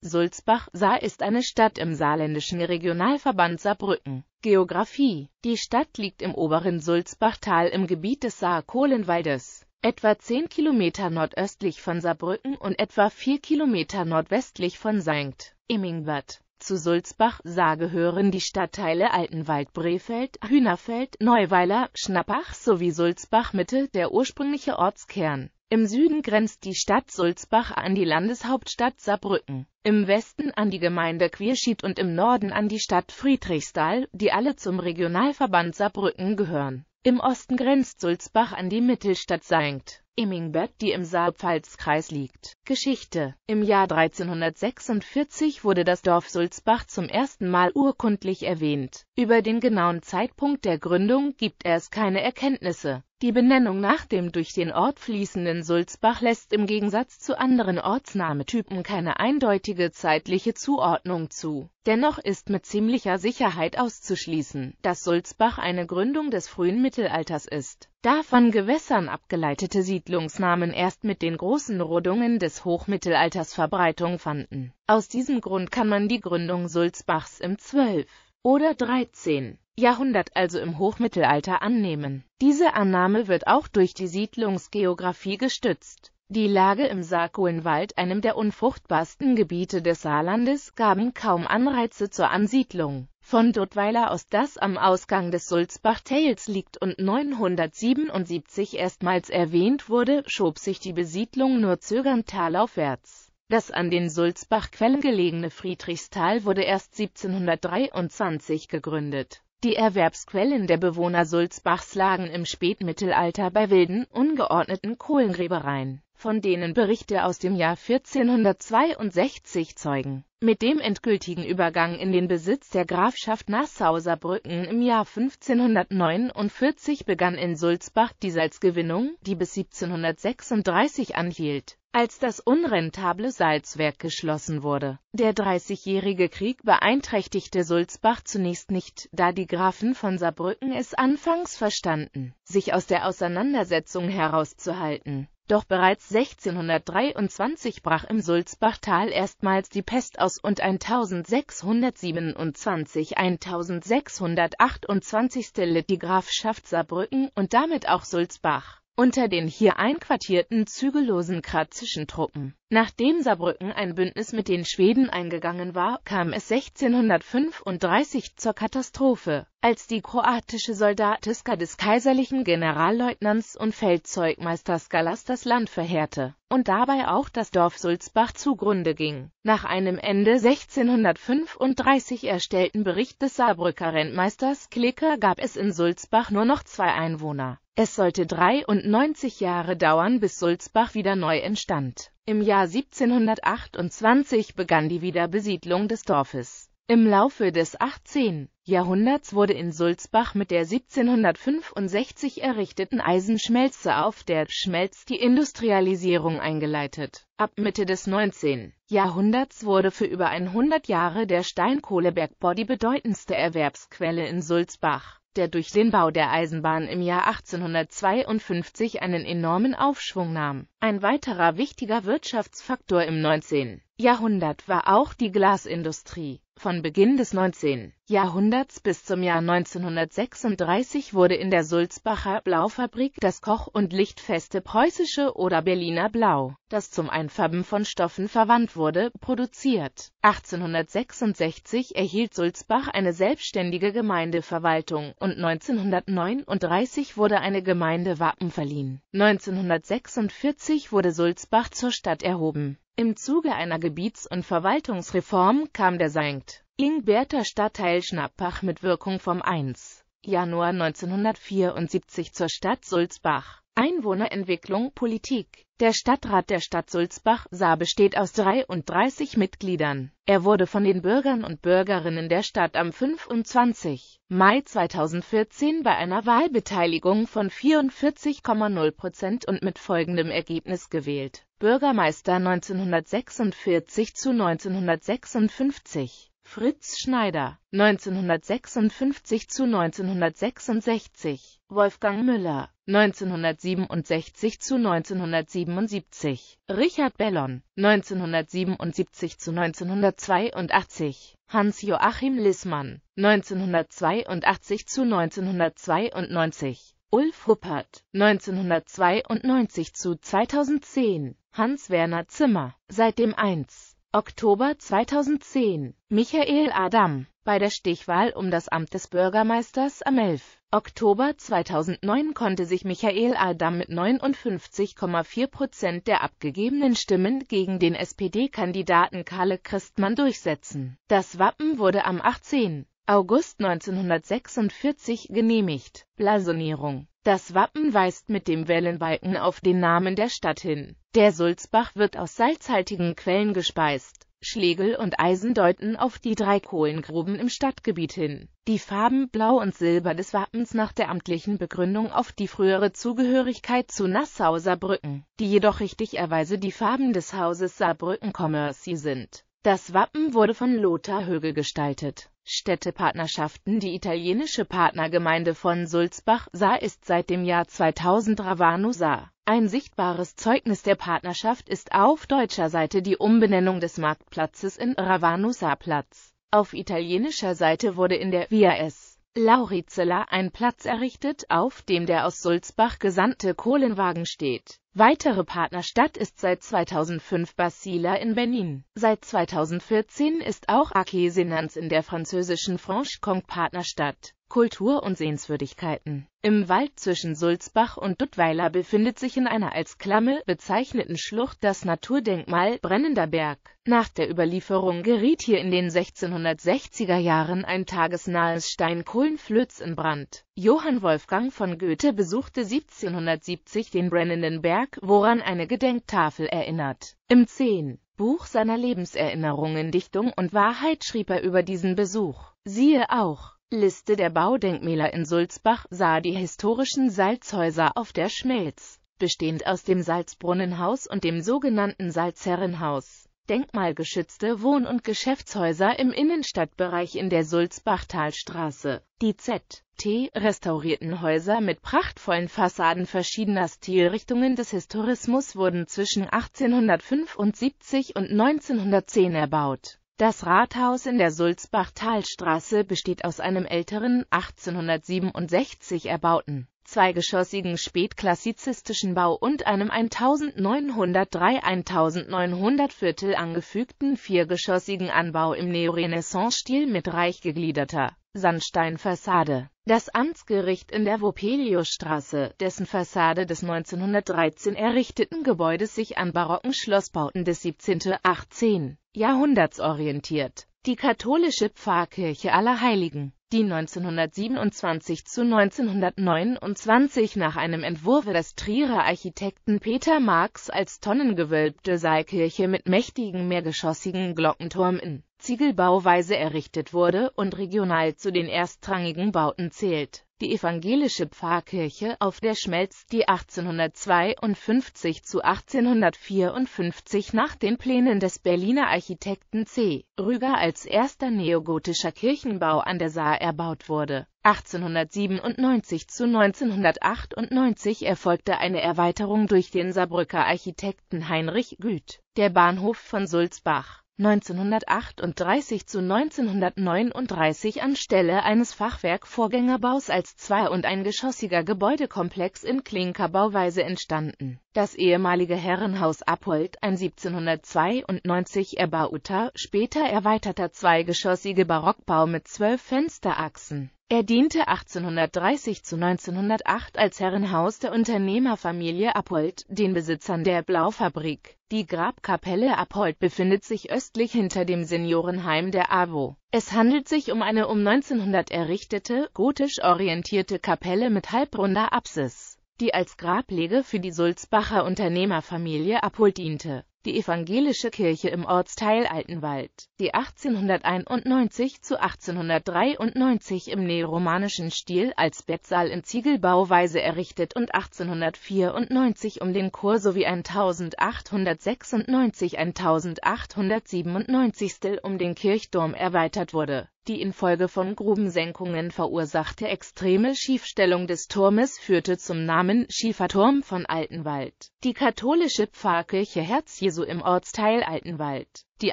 Sulzbach-Saar ist eine Stadt im saarländischen Regionalverband Saarbrücken. Geografie Die Stadt liegt im oberen Sulzbachtal im Gebiet des Saar-Kohlenwaldes, etwa 10 Kilometer nordöstlich von Saarbrücken und etwa 4 Kilometer nordwestlich von St. Imingbad. Zu Sulzbach-Saar gehören die Stadtteile Altenwald-Brefeld, Hühnerfeld, Neuweiler, Schnappach sowie Sulzbach-Mitte, der ursprüngliche Ortskern. Im Süden grenzt die Stadt Sulzbach an die Landeshauptstadt Saarbrücken, im Westen an die Gemeinde Quierschied und im Norden an die Stadt Friedrichsthal, die alle zum Regionalverband Saarbrücken gehören. Im Osten grenzt Sulzbach an die Mittelstadt St. Imingbert, die im Saar-Pfalz-Kreis liegt. Geschichte Im Jahr 1346 wurde das Dorf Sulzbach zum ersten Mal urkundlich erwähnt. Über den genauen Zeitpunkt der Gründung gibt es keine Erkenntnisse. Die Benennung nach dem durch den Ort fließenden Sulzbach lässt im Gegensatz zu anderen Ortsnametypen keine eindeutige zeitliche Zuordnung zu. Dennoch ist mit ziemlicher Sicherheit auszuschließen, dass Sulzbach eine Gründung des frühen Mittelalters ist, da von Gewässern abgeleitete Siedlungsnamen erst mit den großen Rodungen des Hochmittelalters Verbreitung fanden. Aus diesem Grund kann man die Gründung Sulzbachs im 12. oder 13. Jahrhundert also im Hochmittelalter annehmen. Diese Annahme wird auch durch die Siedlungsgeographie gestützt. Die Lage im Saarkohlenwald, einem der unfruchtbarsten Gebiete des Saarlandes, gaben kaum Anreize zur Ansiedlung. Von Duttweiler aus, das am Ausgang des Sulzbach-Tales liegt und 977 erstmals erwähnt wurde, schob sich die Besiedlung nur zögernd talaufwärts. Das an den Sulzbach-Quellen gelegene Friedrichsthal wurde erst 1723 gegründet. Die Erwerbsquellen der Bewohner Sulzbachs lagen im Spätmittelalter bei wilden, ungeordneten Kohlengräbereien, von denen Berichte aus dem Jahr 1462 zeugen. Mit dem endgültigen Übergang in den Besitz der Grafschaft Nassau-Saarbrücken im Jahr 1549 begann in Sulzbach die Salzgewinnung, die bis 1736 anhielt als das unrentable Salzwerk geschlossen wurde. Der Dreißigjährige Krieg beeinträchtigte Sulzbach zunächst nicht, da die Grafen von Saarbrücken es anfangs verstanden, sich aus der Auseinandersetzung herauszuhalten. Doch bereits 1623 brach im Sulzbachtal erstmals die Pest aus und 1627 1628 litt die Grafschaft Saarbrücken und damit auch Sulzbach unter den hier einquartierten zügellosen kratzischen Truppen. Nachdem Saarbrücken ein Bündnis mit den Schweden eingegangen war, kam es 1635 zur Katastrophe, als die kroatische Soldateska des kaiserlichen Generalleutnants und Feldzeugmeisters Galas das Land verheerte und dabei auch das Dorf Sulzbach zugrunde ging. Nach einem Ende 1635 erstellten Bericht des Saarbrücker Rentmeisters Klicker gab es in Sulzbach nur noch zwei Einwohner. Es sollte 93 Jahre dauern, bis Sulzbach wieder neu entstand. Im Jahr 1728 begann die Wiederbesiedlung des Dorfes. Im Laufe des 18. Jahrhunderts wurde in Sulzbach mit der 1765 errichteten Eisenschmelze auf der Schmelz die Industrialisierung eingeleitet. Ab Mitte des 19. Jahrhunderts wurde für über 100 Jahre der Steinkohlebergbau die bedeutendste Erwerbsquelle in Sulzbach der durch den Bau der Eisenbahn im Jahr 1852 einen enormen Aufschwung nahm. Ein weiterer wichtiger Wirtschaftsfaktor im 19. Jahrhundert war auch die Glasindustrie. Von Beginn des 19. Jahrhunderts bis zum Jahr 1936 wurde in der Sulzbacher Blaufabrik das koch- und lichtfeste preußische oder Berliner Blau, das zum Einfärben von Stoffen verwandt wurde, produziert. 1866 erhielt Sulzbach eine selbstständige Gemeindeverwaltung und 1939 wurde eine Gemeindewappen verliehen. 1946 wurde Sulzbach zur Stadt erhoben. Im Zuge einer Gebiets- und Verwaltungsreform kam der St. Ingberter Stadtteil Schnappach mit Wirkung vom 1. Januar 1974 zur Stadt Sulzbach. Einwohnerentwicklung Politik Der Stadtrat der Stadt Sulzbach-Saar besteht aus 33 Mitgliedern. Er wurde von den Bürgern und Bürgerinnen der Stadt am 25. Mai 2014 bei einer Wahlbeteiligung von 44,0 Prozent und mit folgendem Ergebnis gewählt: Bürgermeister 1946 zu 1956 Fritz Schneider, 1956 zu 1966, Wolfgang Müller, 1967 zu 1977, Richard Bellon, 1977 zu 1982, Hans-Joachim Lissmann, 1982 zu 1992, Ulf Huppert, 1992 zu 2010, Hans-Werner Zimmer, seitdem 1. Oktober 2010, Michael Adam, bei der Stichwahl um das Amt des Bürgermeisters am 11. Oktober 2009 konnte sich Michael Adam mit 59,4 Prozent der abgegebenen Stimmen gegen den SPD-Kandidaten Kalle Christmann durchsetzen. Das Wappen wurde am 18. August 1946 genehmigt. Blasonierung Das Wappen weist mit dem Wellenbalken auf den Namen der Stadt hin. Der Sulzbach wird aus salzhaltigen Quellen gespeist. Schlegel und Eisen deuten auf die drei Kohlengruben im Stadtgebiet hin. Die Farben Blau und Silber des Wappens nach der amtlichen Begründung auf die frühere Zugehörigkeit zu Nassau-Saarbrücken, die jedoch richtigerweise die Farben des Hauses Saarbrücken-Commercy sind. Das Wappen wurde von Lothar Högel gestaltet. Städtepartnerschaften Die italienische Partnergemeinde von Sulzbach-Saar ist seit dem Jahr 2000 Ravano Saar. Ein sichtbares Zeugnis der Partnerschaft ist auf deutscher Seite die Umbenennung des Marktplatzes in Ravano Saar Platz. Auf italienischer Seite wurde in der Via S. Laurizella ein Platz errichtet, auf dem der aus Sulzbach gesandte Kohlenwagen steht Weitere Partnerstadt ist seit 2005 Basila in Benin. Seit 2014 ist auch Arquesenans in der französischen Franche-Comté Partnerstadt. Kultur und Sehenswürdigkeiten Im Wald zwischen Sulzbach und Duttweiler befindet sich in einer als Klamme bezeichneten Schlucht das Naturdenkmal Brennender Berg. Nach der Überlieferung geriet hier in den 1660er Jahren ein tagesnahes Steinkohlenflöz in Brand. Johann Wolfgang von Goethe besuchte 1770 den Brennenden Berg, woran eine Gedenktafel erinnert. Im 10. Buch seiner Lebenserinnerungen Dichtung und Wahrheit schrieb er über diesen Besuch. Siehe auch Liste der Baudenkmäler in Sulzbach sah die historischen Salzhäuser auf der Schmelz, bestehend aus dem Salzbrunnenhaus und dem sogenannten Salzherrenhaus. Denkmalgeschützte Wohn- und Geschäftshäuser im Innenstadtbereich in der Sulzbachtalstraße. Die Z. T. restaurierten Häuser mit prachtvollen Fassaden verschiedener Stilrichtungen des Historismus wurden zwischen 1875 und 1910 erbaut das Rathaus in der Sulzbach-Talstraße besteht aus einem älteren, 1867 erbauten, zweigeschossigen spätklassizistischen Bau und einem 1903-1900 Viertel angefügten viergeschossigen Anbau im Neorenaissance-Stil mit reich gegliederter Sandsteinfassade. Das Amtsgericht in der Vopeliusstraße, dessen Fassade des 1913 errichteten Gebäudes sich an barocken Schlossbauten des 17. 18. Jahrhunderts orientiert. Die katholische Pfarrkirche aller Heiligen, die 1927 zu 1929 nach einem Entwurf des Trierer Architekten Peter Marx als tonnengewölbte Saalkirche mit mächtigen mehrgeschossigen Glockenturm in Ziegelbauweise errichtet wurde und regional zu den erstrangigen Bauten zählt. Die evangelische Pfarrkirche auf der Schmelz, die 1852 zu 1854 nach den Plänen des Berliner Architekten C. Rüger als erster neogotischer Kirchenbau an der Saar erbaut wurde. 1897 zu 1998 erfolgte eine Erweiterung durch den Saarbrücker Architekten Heinrich Güth. Der Bahnhof von Sulzbach 1938 zu 1939 anstelle eines Fachwerk-Vorgängerbaus als zwei- und eingeschossiger Gebäudekomplex in Klinkerbauweise entstanden. Das ehemalige Herrenhaus Appold, ein 1792 erbauter, später erweiterter zweigeschossige Barockbau mit zwölf Fensterachsen er diente 1830 zu 1908 als Herrenhaus der Unternehmerfamilie Appold, den Besitzern der Blaufabrik. Die Grabkapelle Appold befindet sich östlich hinter dem Seniorenheim der AWO. Es handelt sich um eine um 1900 errichtete, gotisch orientierte Kapelle mit halbrunder Apsis, die als Grablege für die Sulzbacher Unternehmerfamilie Appold diente die evangelische Kirche im Ortsteil Altenwald, die 1891 zu 1893 im neoromanischen Stil als Bettsaal in Ziegelbauweise errichtet und 1894 um den Chor sowie 1896-1897 um den Kirchturm erweitert wurde die infolge von Grubensenkungen verursachte extreme Schiefstellung des Turmes führte zum Namen Schieferturm von Altenwald. Die katholische Pfarrkirche Herz Jesu im Ortsteil Altenwald, die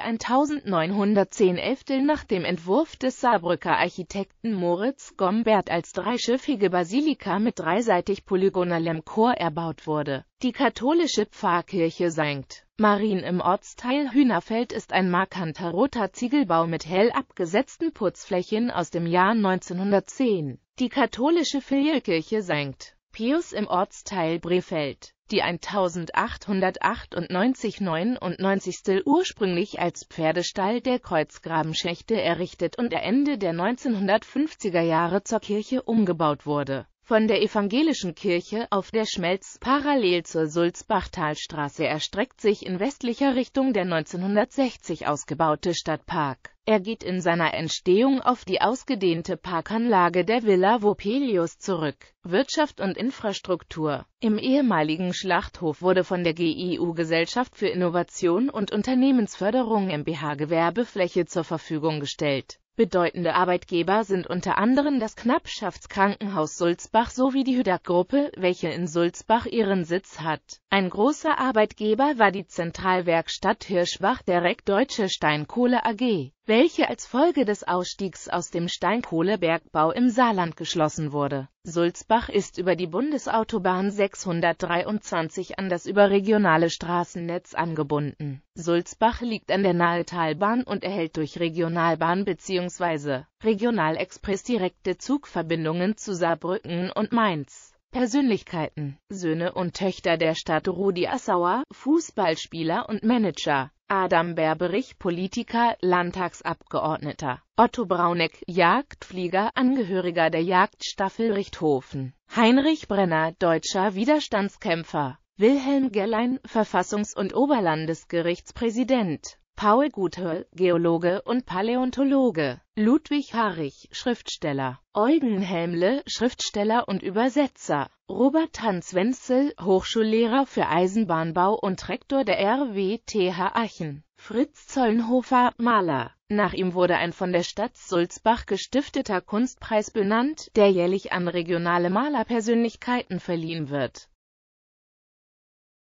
1910 Elftel nach dem Entwurf des Saarbrücker Architekten Moritz Gombert als dreischiffige Basilika mit dreiseitig polygonalem Chor erbaut wurde. Die katholische Pfarrkirche St. Marien im Ortsteil Hühnerfeld ist ein markanter roter Ziegelbau mit hell abgesetzten Putzflächen aus dem Jahr 1910. Die katholische Filialkirche St. Pius im Ortsteil Brefeld, die 1898-99 ursprünglich als Pferdestall der Kreuzgrabenschächte errichtet und Ende der 1950er Jahre zur Kirche umgebaut wurde von der evangelischen Kirche auf der Schmelz parallel zur Sulzbachtalstraße erstreckt sich in westlicher Richtung der 1960 ausgebaute Stadtpark. Er geht in seiner Entstehung auf die ausgedehnte Parkanlage der Villa Vopelius zurück. Wirtschaft und Infrastruktur Im ehemaligen Schlachthof wurde von der GIU Gesellschaft für Innovation und Unternehmensförderung mbH Gewerbefläche zur Verfügung gestellt Bedeutende Arbeitgeber sind unter anderem das Knappschaftskrankenhaus Sulzbach sowie die Hüdack-Gruppe, welche in Sulzbach ihren Sitz hat. Ein großer Arbeitgeber war die Zentralwerkstatt Hirschbach der REC Deutsche Steinkohle AG, welche als Folge des Ausstiegs aus dem Steinkohlebergbau im Saarland geschlossen wurde. Sulzbach ist über die Bundesautobahn 623 an das überregionale Straßennetz angebunden. Sulzbach liegt an der Nahetalbahn und erhält durch Regionalbahn bzw. Regionalexpress direkte Zugverbindungen zu Saarbrücken und Mainz. Persönlichkeiten, Söhne und Töchter der Stadt Rudi Assauer, Fußballspieler und Manager, Adam Berberich Politiker, Landtagsabgeordneter, Otto Brauneck Jagdflieger, Angehöriger der Jagdstaffel Richthofen, Heinrich Brenner Deutscher Widerstandskämpfer, Wilhelm Gerlein Verfassungs- und Oberlandesgerichtspräsident Paul Guthöll, Geologe und Paläontologe, Ludwig Harrich, Schriftsteller, Eugen Helmle, Schriftsteller und Übersetzer, Robert Hans-Wenzel, Hochschullehrer für Eisenbahnbau und Rektor der RWTH Aachen, Fritz Zollenhofer, Maler. Nach ihm wurde ein von der Stadt Sulzbach gestifteter Kunstpreis benannt, der jährlich an regionale Malerpersönlichkeiten verliehen wird